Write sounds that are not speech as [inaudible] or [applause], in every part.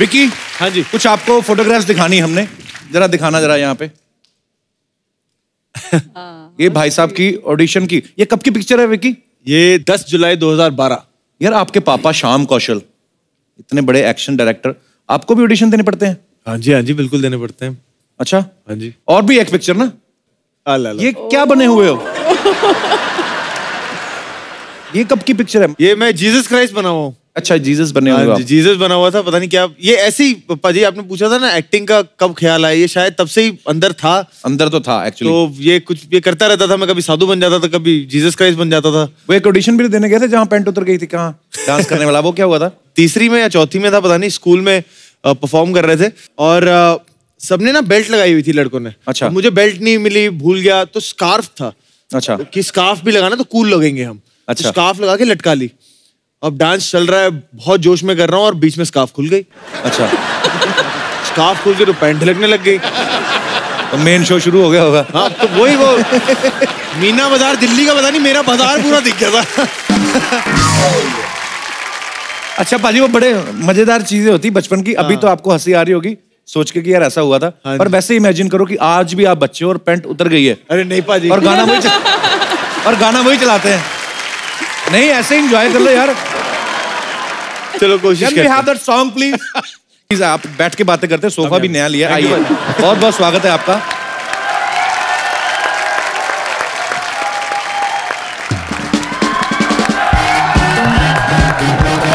विकी हाँ जी। कुछ आपको फोटोग्राफ्स दिखानी हमने? जरा दिखाना जरा यहाँ पे। [laughs] ये भाई साहब की ऑडिशन की। ये कब की पिक्चर है विकी ये 10 जुलाई 2012 यार आपके पापा श्याम कौशल। इतने बड़े एक्शन डायरेक्टर आपको भी ऑडिशन देने पड़ते हैं? हाँ जी हाँ जी बिल्कुल देने पड़ते हैं। अच्छा? हाँ जी। और भी एक पिक्चर ना? अला ये क्या बने हुए हो? [laughs] ये कब की पिक्चर है? ये मैं जीसस क्राइस्ट बना हुआ हूँ। अच्छा जीसस बने हुए हो। जीसस बना हुआ था पता नहीं क्या। ये ऐसी पाजी आपने पूछा था ना एक्टिंग का कब ख्याल आया? ये शायद तब से ही अंदर था। अंदर तो था एक्चुअली तो ये कुछ ये करता रहता था मैं कभी साधु बन जाता था कभी जीसस क्राइस्ट बन जाता था। वो एक ऑडिशन भी देने गए थे जहाँ पेंट उतर गई थी कहाँ डांस करने वाला वो क्या हुआ था? तीसरी में या चौथी में था पता नहीं स्कूल में परफॉर्म कर रहे थे। और सबने ना बेल्ट लगाई हुई थी लड़कों ने। अच्छा। मुझे बेल्ट नहीं मिली भूल गया तो स्कार्फ था। अच्छा। कि स्कार्फ भी लगाना तो कूल लगेंगे हम। अच्छा। स्कार्फ लगा के लटका ली। अब डांस चल रहा है बहुत जोश में कर रहा हूँ और बीच में स्काफ खुल गई। अच्छा। [laughs] स्कार्फ खुल के तो पैंट लगने लग गई। तो मेन शो शुरू हो गया होगा। हाँ तो वही वो मीना बाज़ार दिल्ली का पता नहीं मेरा बाज़ार पूरा दिख गया था। अच्छा पाजी वो बड़े मज़ेदार चीज़ें होती बचपन की अभी तो आपको हँसी आ रही होगी सोच के कि यार ऐसा हुआ था हाँ पर वैसे इमेजिन करो कि आज भी आप बच्चे हो और पेंट उतर गई है। अरे नहीं पाजी। और गाना वही चल... और गाना वही चलाते हैं। नहीं ऐसे एंजॉय कर लो यार। चलो कोशिश करते हैव हैं। दैट सॉन्ग प्लीज़ प्लीज़ आप बैठ के बातें करते हैं सोफा भी नया लिया आइए। बहुत बहुत स्वागत है आपका।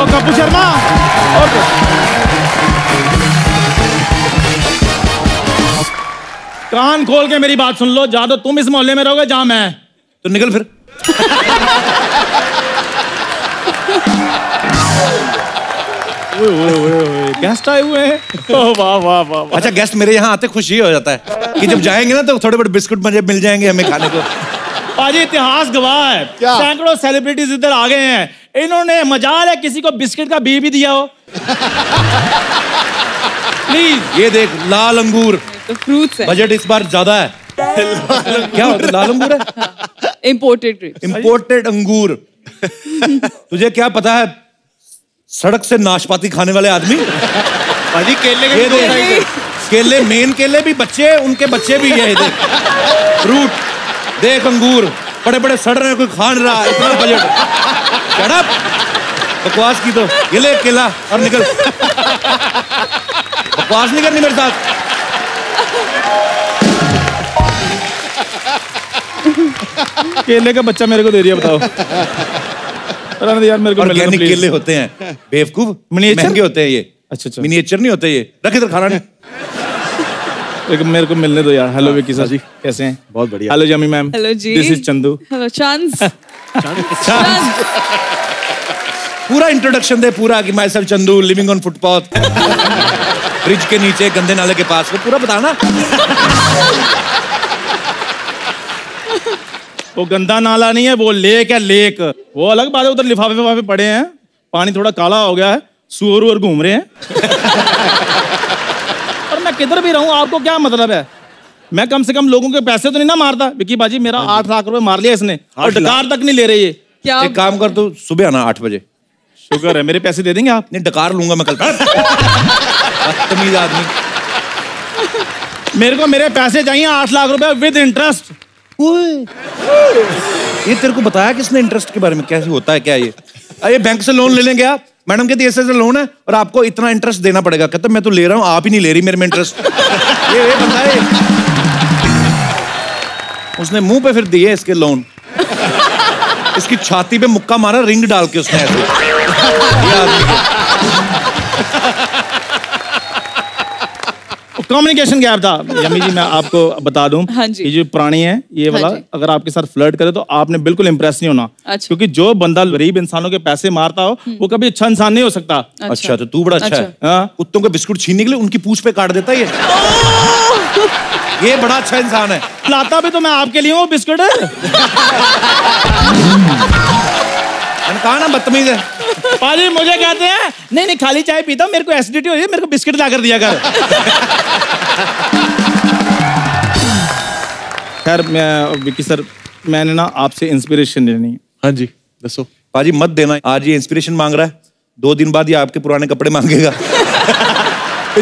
ओ कपूर शर्मा। कान खोल के मेरी बात सुन लो। जा तो तुम इस मोहल्ले में रहोगे जहाँ मैं। तो निकल फिर। [laughs] गेस्ट आए हुए हैं। [laughs] वाह वाह वाह वाह। अच्छा गेस्ट मेरे यहाँ आते खुशी हो जाता है कि जब जाएँगे ना तो थोड़े बड़े बिस्कुट मुझे मिल जाएँगे हमें खाने को। पाजी इतिहास गवाह है। सैकड़ों सेलिब्रिटीज इधर आ गए हैं। इन्होंने मजाल है किसी को बिस्किट का बी भी दिया हो। प्लीज़ ये देख लाल अंगूर। तो फ्रूट्स है। बजट इस बार ज़्यादा है। क्या होता है लाल अंगूर है? इम्पोर्टेड ग्रेप्स इम्पोर्टेड अंगूर। [laughs] तुझे क्या पता है सड़क से नाशपाती खाने वाले आदमी? पाजी केले के ये दो है। केले मेन केले भी बच्चे उनके बच्चे भी ये देख। फ्रूट देख अंगूर बड़े बड़े सड़ रहे कोई खा नहीं रहा इतना बजट। Up! बकवास की तो ये ले केला और निकल। बकवास नहीं करनी मेरे साथ। केले का बच्चा मेरे को दे दिया बताओ। रहने दे यार मेरे को ऑर्गेनिक केले होते हैं। बेवकूफ़? महँगे होते हैं ये। अच्छा अच्छा। मिनिएचर नहीं होते ये। रख इधर खाना। नहीं [laughs] एक मेरे को मिलने दो यार। Hello Vicky sir ji. कैसे हैं? बहुत बढ़िया। हेलो जमी ma'am hello ji. This is Chandu hello chance पूरा इंट्रोडक्शन दे पूरा कि myself Chandu living on footpath bridge के नीचे गंदे नाले के पास। वो पूरा बताना। [laughs] वो गंदा नाला नहीं है वो लेक है लेक। वो अलग बात है उधर लिफाफे विफाफे पड़े हैं। पानी थोड़ा काला हो गया है सुअर उअर घूम रहे हैं। [laughs] और मैं किधर भी रहूँ आपको क्या मतलब है? मैं कम से कम लोगों के पैसे तो नहीं ना मारता। विकी बाजी मेरा आठ लाख रुपए मार लिया इसने और डकार तक नहीं ले रही है क्या एक काम कर तू सुबह आना आठ बजे। शुक्र है मेरे पैसे दे देंगे आप? नहीं डकार लूँगा मैं कल। बदतमीज आदमी। मेरे को मेरे पैसे चाहिए आठ लाख रुपए विद इंटरेस्ट। ये तेरे को बताया किसने इंटरेस्ट के बारे में? कैसे होता है, क्या ये? अरे बैंक से लोन ले लेंगे आप। मैडम कहती ऐसे ऐसे लोन है और आपको इतना इंटरेस्ट देना पड़ेगा। कहते मैं तो ले रहा हूँ, आप ही नहीं ले रही मेरे में इंटरेस्ट ये ये है उसने मुँह पे फिर दिए इसके लोन इसकी छाती पे मुक्का मारा रिंग डाल के उसने ऐसे ये आदमी। कम्युनिकेशन गैप था। यमी जी मैं आपको बता दूँ हाँ जी। ये जो प्राणी है ये हाँ वाला। अगर आपके साथ फ्लर्ट करे तो आपने बिल्कुल इंप्रेस नहीं होना। अच्छा। क्योंकि जो बंदा गरीब इंसानों के पैसे मारता हो वो कभी अच्छा इंसान नहीं हो सकता। अच्छा। तो तू बड़ा अच्छा, है। अच्छा। हाँ कुत्तों के बिस्कुट छीनने के लिए उनकी पूछ पे काट देता है ये। ये बड़ा अच्छा इंसान है। लाता भी तो मैं आपके लिए हूँ बिस्कुट। [laughs] कहा ना बदतमीज है। पाजी मुझे कहते हैं नहीं नहीं खाली चाय पीता हूँ, मेरे को एसिडिटी हो रही है मेरे को बिस्किट ला कर दिया कर। खैर मैं विकी सर मैंने ना आपसे इंस्पिरेशन लेनी है। हाँ जी दसो। पाजी मत देना आज ये इंस्पिरेशन मांग रहा है। दो दिन बाद ये आपके पुराने कपड़े मांगेगा।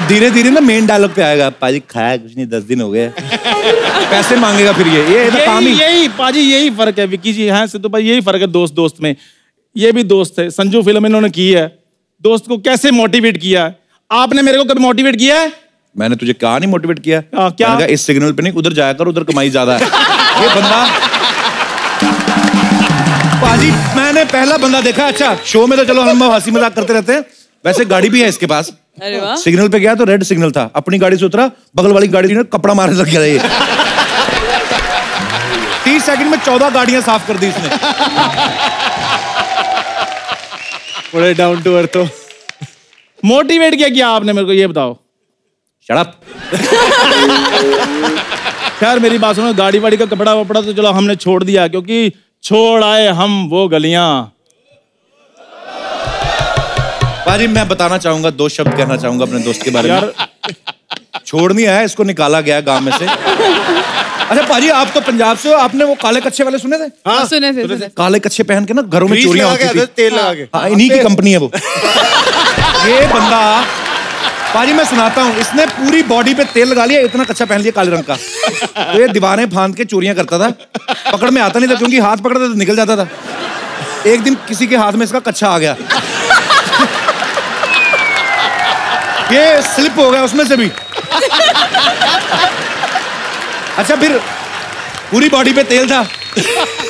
धीरे धीरे ना मेन डायलॉग पे आएगा। पाजी खाया कुछ नहीं दस दिन हो गए। पैसे मांगेगा फिर ये। ये तो काम यही ही यही पाजी यही फ़र्क है विक्की जी हाँ सिद्धू भाई यही फ़र्क है दोस्त दोस्त में। ये भी दोस्त है संजू फ़िल्म इन्होंने की है। दोस्त को कैसे मोटिवेट किया? है आपने मेरे को कभी मोटिवेट किया है? मैंने तुझे कहा नहीं मोटिवेट किया। हाँ, क्या? मैंने कहा, इस सिग्नल पे नहीं उधर जाया कर उधर कमाई ज़्यादा है। [laughs] ये बंदा पाजी मैंने पहला बंदा देखा अच्छा शो में तो चलो हम हँसी मज़ाक करते रहते हैं। वैसे गाड़ी भी है इसके पास। अरे वाह। सिग्नल पे गया तो रेड सिग्नल था। अपनी गाड़ी से उतरा बगल वाली गाड़ी ने कपड़ा मारने लग गया ये। [laughs] तीस सेकंड में चौदह गाड़ियाँ साफ़ कर दी इसने। बड़े डाउन टू अर्थ हो। मोटिवेट किया किया आपने मेरे को ये बताओ। शराब खैर मेरी बात सुनो गाड़ी वाड़ी का कपड़ा वपड़ा तो चलो हमने छोड़ दिया क्योंकि छोड़ आए हम वो गलियाँ। पाजी मैं बताना चाहूँगा दो शब्द कहना चाहूँगा अपने दोस्त के बारे यार में। छोड़ नहीं आया इसको निकाला गया गाँव में से। अच्छा पाजी आप तो पंजाब से हो? आपने वो काले कच्चे वाले सुने थे? हाँ। सुने थे सुने थे। काले कच्चे पहन के ना घरों में चोरियाँ होती थी। तेल लगा के। हाँ इन्हीं की कंपनी है वो। ये बंदा पाजी मैं सुनाता हूँ। इसने पूरी बॉडी पे तेल लगा लिया इतना कच्चा पहन लिया काले रंग का। तो ये दीवारें फांद के चोरियाँ करता था। पकड़ में आता नहीं था क्योंकि हाथ पकड़ता तो निकल जाता था। एक दिन किसी के हाथ में इसका कच्चा आ गया। ये स्लिप हो गया उसमें से भी। अच्छा फिर पूरी बॉडी पे तेल था।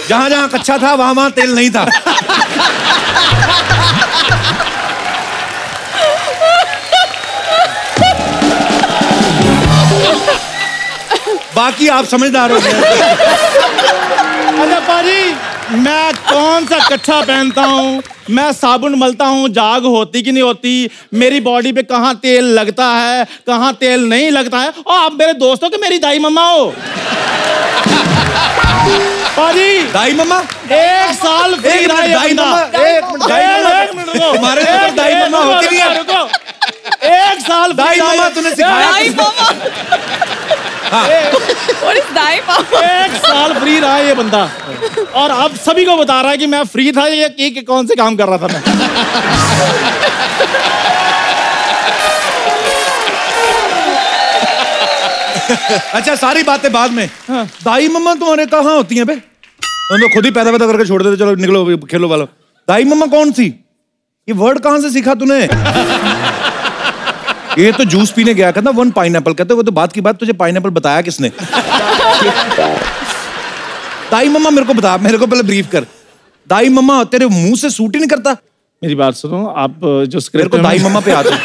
जहाँ जहाँ कच्चा था, वहाँ वहाँ तेल नहीं था। बाकी आप समझदार हो अच्छा पाजी, मैं कौन सा कच्छा पहनता हूँ? मैं साबुन मलता हूँ जाग होती कि नहीं होती? मेरी बॉडी पे कहाँ तेल लगता है? कहाँ तेल नहीं लगता है? और आप मेरे दोस्तों के मेरी दाई मम्मा हो? पाजी दाई मम्मा? एक साल फ्री एक रहा मिनट, ये दाई बंदा। मम्मा? एक मिनट दाई मम्मा। एक मिनट रुको। तुम्हारे तो दाई मम्मा होती नहीं? है। एक साल दाई मम्मा तूने सिखाया दाई मामा What is दाई मामा [laughs] एक साल फ्री रहा ये बंदा। और अब सभी को बता रहा है कि मैं फ्री था ये कि, कि कौन से काम कर रहा था मैं। अच्छा सारी बातें बाद में। हाँ। दाई मम्मा तुम्हारे कहाँ होती हैं बे? हम तो खुद ही पैदा पैदा करके छोड़ देते चलो निकलो खेलो वालो। दाई मम्मा कौन सी? ये वर्ड कहाँ से सीखा तूने? [laughs] ये तो जूस पीने गया कहता वन पाइनएप्पल कहते वो तो बात की बात तुझे पाइनएप्पल बताया किसने? दाई मम्मा मेरे को बता मेरे को पहले ब्रीफ कर। दाई मम्मा तेरे मुँह से सूट ही नहीं करता? मेरी बात सुनो आप जो मेरे स्क्रिप्ट को दाई मम्मा पे आते [laughs]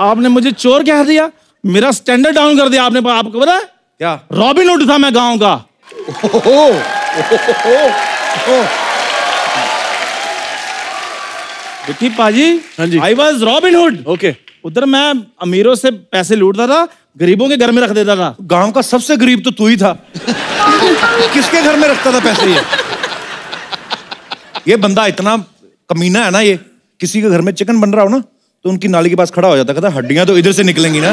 आपने मुझे चोर कह दिया मेरा स्टैंडर्ड डाउन कर दिया आपने आपको पता है? क्या? रॉबिन हुड था मैं गाँव का। विक्की पाजी हाँ जी। I was Robin Hood okay उधर मैं अमीरों से पैसे लूटता था गरीबों के घर में रख देता था। गाँव का सबसे गरीब तो तू ही था। किसके घर में रखता था पैसे ये? ये बंदा इतना कमीना है ना ये किसी के घर में चिकन बन रहा हो ना तो उनकी नाली के पास खड़ा हो जाता कहता हड्डियाँ तो इधर से निकलेंगी ना।